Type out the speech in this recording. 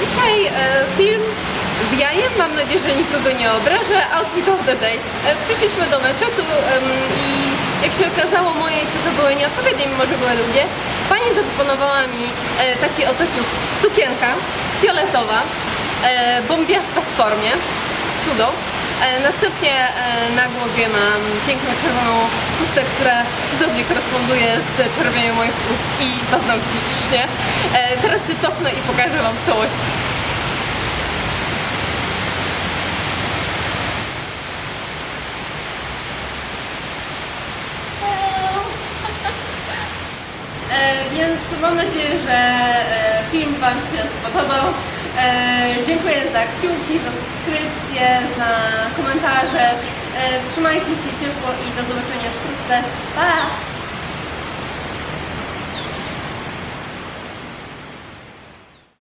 Dzisiaj e, film z jajem, mam nadzieję, że nikogo nie obrażę, outfit of the day. E, przyszliśmy do meczetu em, i jak się okazało, moje ciuchy były nieodpowiednie, mimo że były długie. Pani zaproponowała mi e, taki oto ciuch, sukienka fioletowa, e, bombiasta w formie, cudo. E, Następnie e, na głowie mam piękną czerwoną chustę, która cudownie koresponduje z czerwienią moich ust i paznokci czyśnie. E, Teraz się cofnę i pokażę Wam całość. Więc mam nadzieję, że film Wam się spodobał. E, Dziękuję za kciuki, za subskrypcje, za komentarze. E, Trzymajcie się ciepło i do zobaczenia wkrótce. Pa!